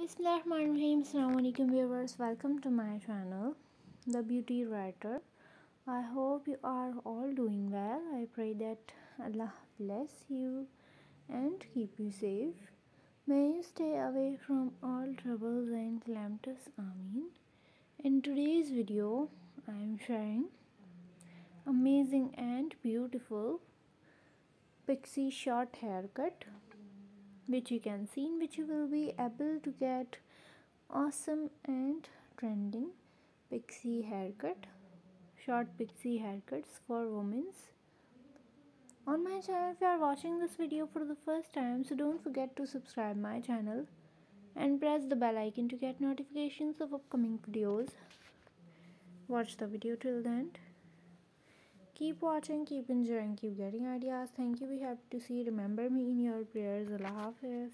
Bismillahirrahmanirrahim. Assalamualaikum viewers. Welcome to my channel, The Beauty Writer. I hope you are all doing well. I pray that Allah bless you and keep you safe. May you stay away from all troubles and calamities. Amin. In today's video, I am sharing amazing and beautiful pixie short haircut which you can see in which you will be able to get awesome and trending pixie haircut short pixie haircuts for women's on my channel if you are watching this video for the first time so don't forget to subscribe my channel and press the bell icon to get notifications of upcoming videos. Watch the video till the end Keep watching, keep enjoying, keep getting ideas. Thank you. We have to see. Remember me in your prayers. Allah Hafiz.